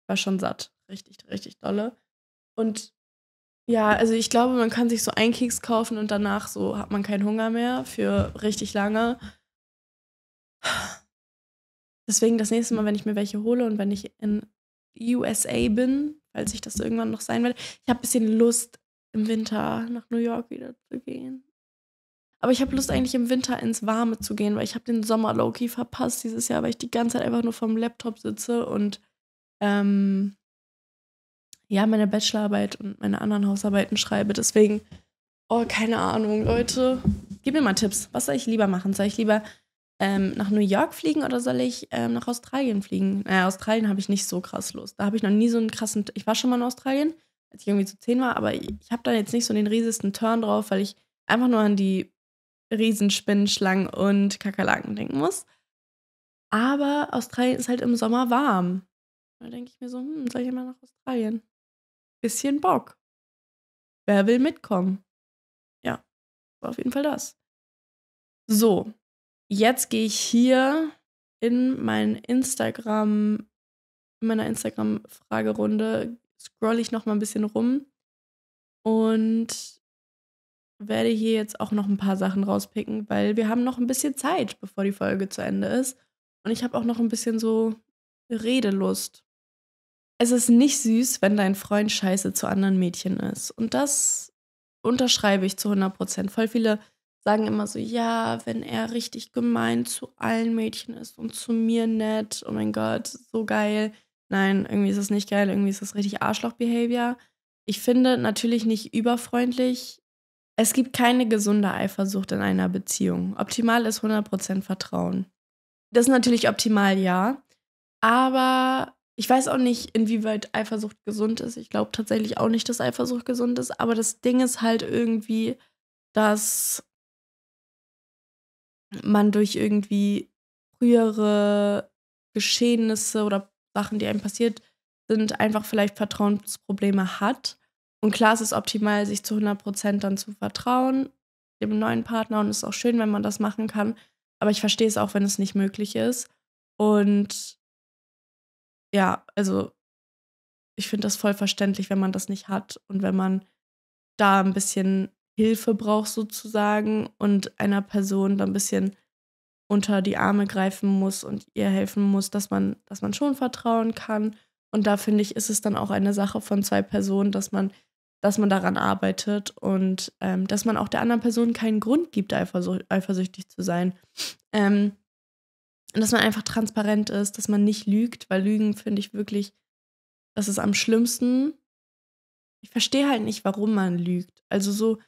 war schon satt. Richtig, richtig dolle. Und ja, also ich glaube, man kann sich so einen Keks kaufen und danach so hat man keinen Hunger mehr für richtig lange. Deswegen das nächste Mal, wenn ich mir welche hole und wenn ich in USA bin, falls ich das irgendwann noch sein werde, ich habe ein bisschen Lust, im Winter nach New York wieder zu gehen. Aber ich habe Lust eigentlich im Winter ins Warme zu gehen, weil ich habe den Sommer Loki verpasst dieses Jahr, weil ich die ganze Zeit einfach nur vom Laptop sitze und ähm, ja, meine Bachelorarbeit und meine anderen Hausarbeiten schreibe. Deswegen, oh, keine Ahnung, Leute. Gib mir mal Tipps. Was soll ich lieber machen? Soll ich lieber ähm, nach New York fliegen oder soll ich ähm, nach Australien fliegen? Naja, Australien habe ich nicht so krass Lust. Da habe ich noch nie so einen krassen. Ich war schon mal in Australien als ich irgendwie zu zehn war, aber ich, habe da jetzt nicht so den riesesten Turn drauf, weil ich einfach nur an die Riesenspinnen, Schlangen und Kakerlaken denken muss. Aber Australien ist halt im Sommer warm. Da denke ich mir so, hm, soll ich mal nach Australien? Bisschen Bock. Wer will mitkommen? Ja, war auf jeden Fall das. So, jetzt gehe ich hier in mein Instagram, in meiner Instagram-Fragerunde scroll ich noch mal ein bisschen rum und werde hier jetzt auch noch ein paar Sachen rauspicken, weil wir haben noch ein bisschen Zeit, bevor die Folge zu Ende ist. Und ich habe auch noch ein bisschen so Redelust. Es ist nicht süß, wenn dein Freund scheiße zu anderen Mädchen ist. Und das unterschreibe ich zu 100 Prozent. Voll viele sagen immer so, ja, wenn er richtig gemein zu allen Mädchen ist und zu mir nett, oh mein Gott, so geil. Nein, irgendwie ist es nicht geil, irgendwie ist es richtig Arschloch-Behavior. Ich finde natürlich nicht überfreundlich. Es gibt keine gesunde Eifersucht in einer Beziehung. Optimal ist 100% Vertrauen. Das ist natürlich optimal, ja. Aber ich weiß auch nicht, inwieweit Eifersucht gesund ist. Ich glaube tatsächlich auch nicht, dass Eifersucht gesund ist. Aber das Ding ist halt irgendwie, dass man durch irgendwie frühere Geschehnisse oder Sachen, die einem passiert sind, einfach vielleicht Vertrauensprobleme hat. Und klar, es ist optimal, sich zu 100% dann zu vertrauen, dem neuen Partner. Und es ist auch schön, wenn man das machen kann. Aber ich verstehe es auch, wenn es nicht möglich ist. Und ja, also ich finde das voll verständlich, wenn man das nicht hat und wenn man da ein bisschen Hilfe braucht sozusagen und einer Person da ein bisschen unter die Arme greifen muss und ihr helfen muss, dass man, dass man schon vertrauen kann. Und da finde ich, ist es dann auch eine Sache von zwei Personen, dass man, dass man daran arbeitet und ähm, dass man auch der anderen Person keinen Grund gibt, eifersüchtig zu sein. Ähm, und dass man einfach transparent ist, dass man nicht lügt, weil Lügen finde ich wirklich, das ist am schlimmsten. Ich verstehe halt nicht, warum man lügt. Also so,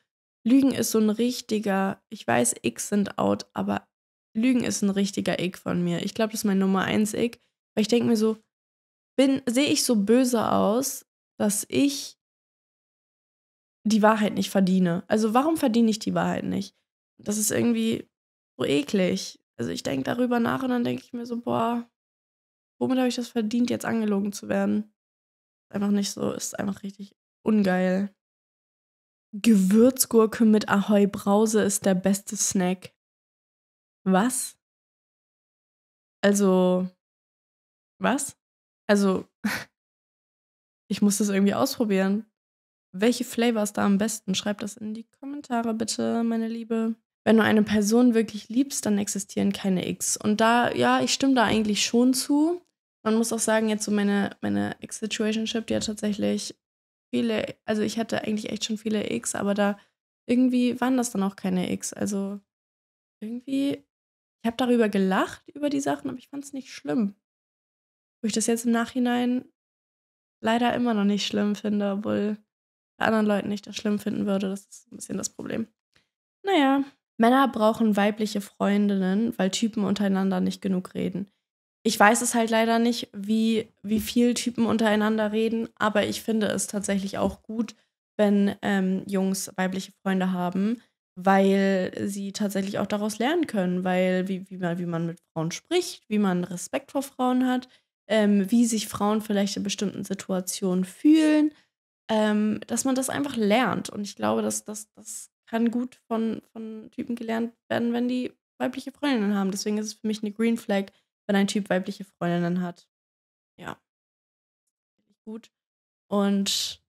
Lügen ist so ein richtiger, ich weiß, X sind out, aber Lügen ist ein richtiger Ick von mir. Ich glaube, das ist mein Nummer eins Ick. Weil ich denke mir so, bin, sehe ich so böse aus, dass ich die Wahrheit nicht verdiene. Also warum verdiene ich die Wahrheit nicht? Das ist irgendwie so eklig. Also ich denke darüber nach und dann denke ich mir so, boah, womit habe ich das verdient, jetzt angelogen zu werden? Einfach nicht so, ist einfach richtig ungeil. Gewürzgurke mit Ahoi Brause ist der beste Snack. Was? Also, was? Also, ich muss das irgendwie ausprobieren. Welche Flavor ist da am besten? Schreib das in die Kommentare bitte, meine Liebe. Wenn du eine Person wirklich liebst, dann existieren keine X. Und da, ja, ich stimme da eigentlich schon zu. Man muss auch sagen, jetzt so meine, meine X-Situationship, die hat tatsächlich viele, also ich hatte eigentlich echt schon viele X, aber da irgendwie waren das dann auch keine X. Also irgendwie ich habe darüber gelacht, über die Sachen, aber ich fand es nicht schlimm. Wo ich das jetzt im Nachhinein leider immer noch nicht schlimm finde, obwohl bei anderen Leuten nicht das schlimm finden würde. Das ist ein bisschen das Problem. Naja, Männer brauchen weibliche Freundinnen, weil Typen untereinander nicht genug reden. Ich weiß es halt leider nicht, wie, wie viel Typen untereinander reden, aber ich finde es tatsächlich auch gut, wenn ähm, Jungs weibliche Freunde haben, weil sie tatsächlich auch daraus lernen können, weil wie, wie, man, wie man mit Frauen spricht, wie man Respekt vor Frauen hat, ähm, wie sich Frauen vielleicht in bestimmten Situationen fühlen, ähm, dass man das einfach lernt. Und ich glaube, dass das, das kann gut von, von Typen gelernt werden, wenn die weibliche Freundinnen haben. Deswegen ist es für mich eine Green Flag, wenn ein Typ weibliche Freundinnen hat. Ja. Gut. Und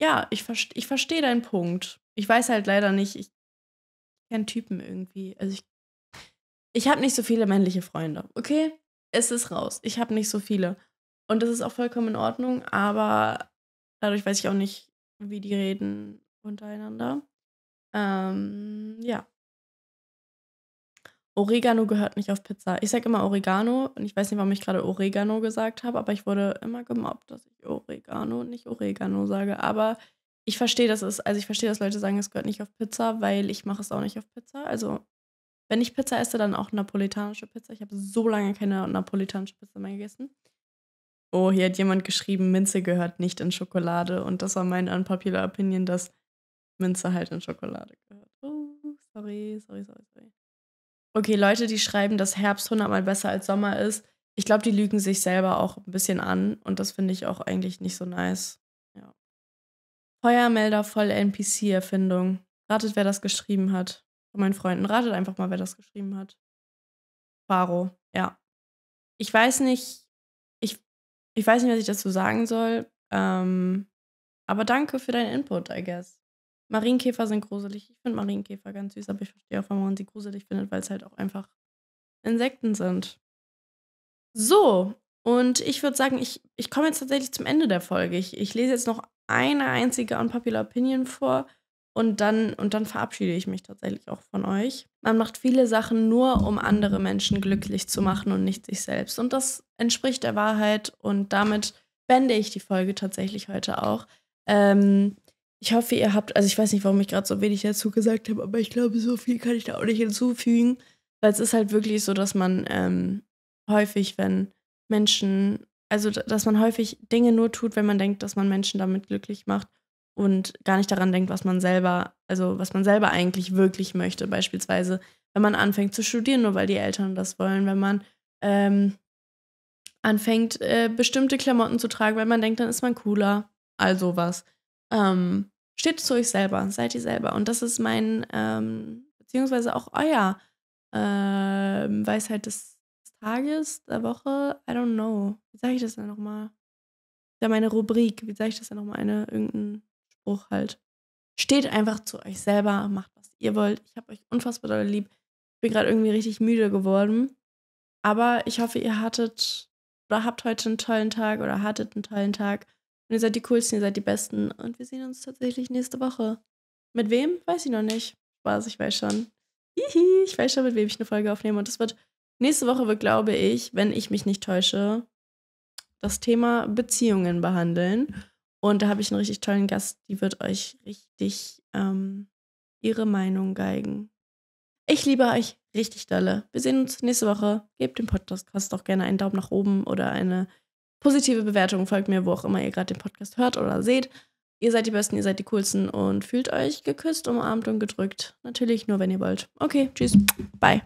ja, ich, verste ich verstehe deinen Punkt. Ich weiß halt leider nicht, ich keinen Typen irgendwie. Also ich, ich habe nicht so viele männliche Freunde. Okay, es ist raus. Ich habe nicht so viele. Und das ist auch vollkommen in Ordnung, aber dadurch weiß ich auch nicht, wie die reden untereinander. Ähm, ja. Oregano gehört nicht auf Pizza. Ich sage immer Oregano und ich weiß nicht, warum ich gerade Oregano gesagt habe, aber ich wurde immer gemobbt, dass ich Oregano nicht Oregano sage. Aber ich verstehe, dass es, also ich verstehe, dass Leute sagen, es gehört nicht auf Pizza, weil ich mache es auch nicht auf Pizza. Also, wenn ich Pizza esse, dann auch napolitanische Pizza. Ich habe so lange keine napolitanische Pizza mehr gegessen. Oh, hier hat jemand geschrieben, Minze gehört nicht in Schokolade. Und das war mein unpopular Opinion, dass Minze halt in Schokolade gehört. Oh, sorry, sorry, sorry, sorry. Okay, Leute, die schreiben, dass Herbst hundertmal besser als Sommer ist. Ich glaube, die lügen sich selber auch ein bisschen an. Und das finde ich auch eigentlich nicht so nice. Ja. Feuermelder voll NPC-Erfindung. Ratet, wer das geschrieben hat. Von meinen Freunden. Ratet einfach mal, wer das geschrieben hat. Faro, ja. Ich weiß nicht, ich, ich weiß nicht, was ich dazu sagen soll. Ähm, aber danke für deinen Input, I guess. Marienkäfer sind gruselig. Ich finde Marienkäfer ganz süß, aber ich verstehe auch, warum man sie gruselig findet, weil es halt auch einfach Insekten sind. So, und ich würde sagen, ich, ich komme jetzt tatsächlich zum Ende der Folge. Ich, ich lese jetzt noch eine einzige Unpopular Opinion vor und dann, und dann verabschiede ich mich tatsächlich auch von euch. Man macht viele Sachen nur, um andere Menschen glücklich zu machen und nicht sich selbst. Und das entspricht der Wahrheit und damit beende ich die Folge tatsächlich heute auch. Ähm, ich hoffe, ihr habt, also ich weiß nicht, warum ich gerade so wenig dazu gesagt habe, aber ich glaube, so viel kann ich da auch nicht hinzufügen. Weil es ist halt wirklich so, dass man ähm, häufig, wenn Menschen also dass man häufig Dinge nur tut, wenn man denkt, dass man Menschen damit glücklich macht und gar nicht daran denkt, was man selber, also was man selber eigentlich wirklich möchte. Beispielsweise, wenn man anfängt zu studieren, nur weil die Eltern das wollen, wenn man ähm, anfängt, äh, bestimmte Klamotten zu tragen, weil man denkt, dann ist man cooler. Also was. Ähm, steht zu euch selber, seid ihr selber. Und das ist mein, ähm, beziehungsweise auch euer ähm, Weisheit des Tages, der Woche. I don't know. Wie sage ich das denn nochmal? Ja, meine Rubrik. Wie sage ich das denn nochmal? Eine, irgendein Spruch halt. Steht einfach zu euch selber, macht was ihr wollt. Ich habe euch unfassbar doll lieb. Ich bin gerade irgendwie richtig müde geworden. Aber ich hoffe, ihr hattet oder habt heute einen tollen Tag oder hattet einen tollen Tag. Und ihr seid die coolsten, ihr seid die besten. Und wir sehen uns tatsächlich nächste Woche. Mit wem? Weiß ich noch nicht. Spaß, ich weiß schon. Hihi, ich weiß schon, mit wem ich eine Folge aufnehme. Und das wird, nächste Woche wird, glaube ich, wenn ich mich nicht täusche, das Thema Beziehungen behandeln. Und da habe ich einen richtig tollen Gast, die wird euch richtig ähm, ihre Meinung geigen. Ich liebe euch richtig dolle. Wir sehen uns nächste Woche. Gebt dem Podcast doch gerne einen Daumen nach oben oder eine positive Bewertung. Folgt mir, wo auch immer ihr gerade den Podcast hört oder seht. Ihr seid die Besten, ihr seid die Coolsten und fühlt euch geküsst, umarmt und gedrückt. Natürlich nur, wenn ihr wollt. Okay, tschüss. Bye.